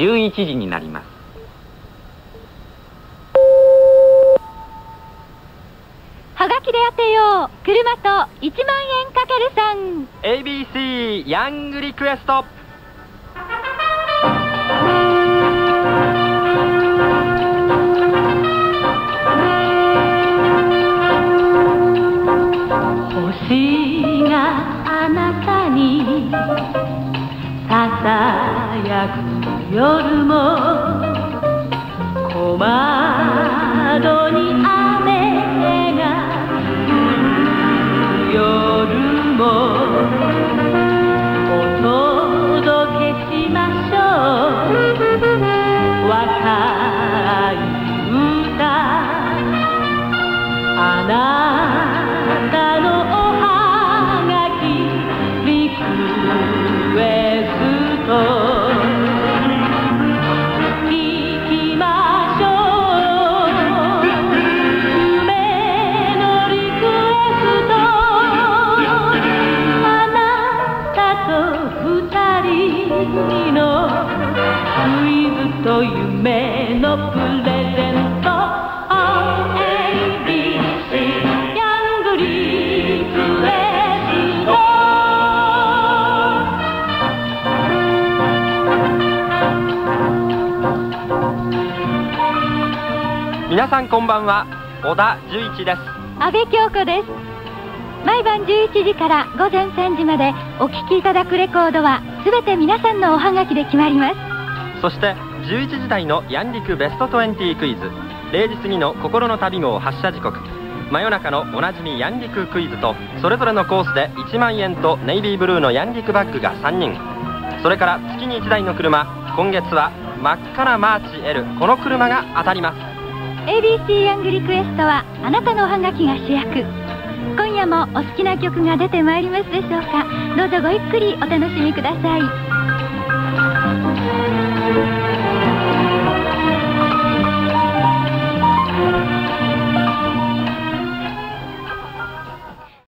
11時になります。はがきで当てよう。車と1万円かけるさん。ABC ヤングリクエスト。星があなたにささやく夜も困る。人のクイズと夢のプレゼント。ABC ヤングリクエスト皆さんこんばんは。小田十一です。安倍京子です毎晩11時から午前3時までお聴きいただくレコードは全て皆さんのおはがきで決まります。そして11時台のヤンリクベスト20クイズ。0時過ぎの心の旅号発車時刻。真夜中のおなじみヤンリククイズとそれぞれのコースで1万円とネイビーブルーのヤンリクバッグが3人。それから月に1台の車。今月は真っ赤なマーチ L この車が当たります。ABC ヤングリクエストはあなたのおはがきが主役。今夜もお好きな曲が出てまいりますでしょうか。どうぞごゆっくりお楽しみください。